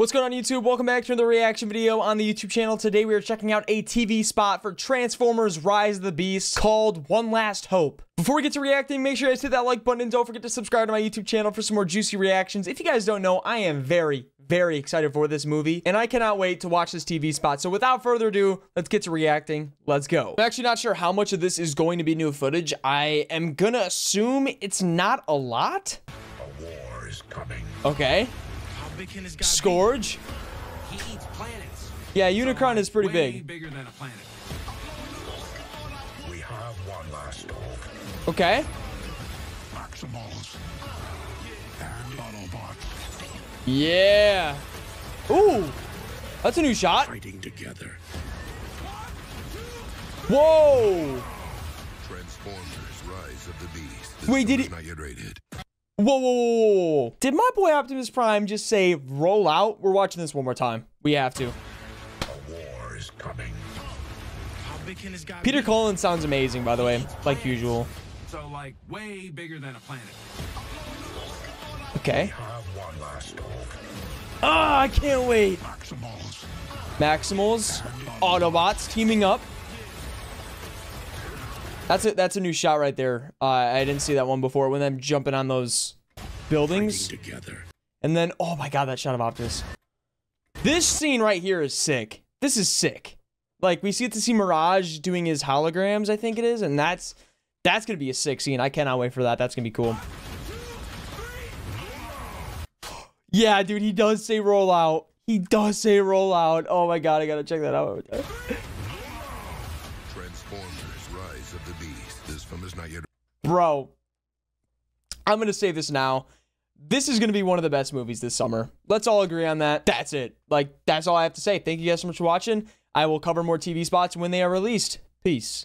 What's going on YouTube? Welcome back to another reaction video on the YouTube channel. Today we are checking out a TV spot for Transformers Rise of the Beast called One Last Hope. Before we get to reacting, make sure you guys hit that like button and don't forget to subscribe to my YouTube channel for some more juicy reactions. If you guys don't know, I am very, very excited for this movie and I cannot wait to watch this TV spot. So without further ado, let's get to reacting. Let's go. I'm actually not sure how much of this is going to be new footage. I am gonna assume it's not a lot. A war is coming. Okay. Scourge. He eats planets. Yeah, Unicron is pretty big. bigger than a planet. We have one last hope. Okay. Maximals and Autobots Yeah. Ooh. That's a new shot. fighting together. Whoa. Transformers: Rise of the Beast. This Wait, did film Whoa, whoa, whoa, whoa, whoa. Did my boy Optimus Prime just say roll out? We're watching this one more time. We have to. A war is coming. How big can this guy Peter be? Cullen sounds amazing, by the way, like usual. So like way bigger than a planet. Okay. have one last hope. Ah, I can't wait. Maximals Maximals, Autobots teaming up. That's it. That's a new shot right there. Uh, I didn't see that one before. When them jumping on those fighting buildings. together. And then, oh my god, that shot of Optus. This scene right here is sick. This is sick. Like we see to see Mirage doing his holograms, I think it is, and that's that's gonna be a sick scene. I cannot wait for that. That's gonna be cool. Yeah, dude, he does say roll out. He does say roll out. Oh my god, I gotta check that out. Transformers: Rise of the Beast. This film is not yet. Bro, I'm gonna say this now. This is gonna be one of the best movies this summer. Let's all agree on that. That's it. Like, that's all I have to say. Thank you guys so much for watching. I will cover more TV spots when they are released. Peace.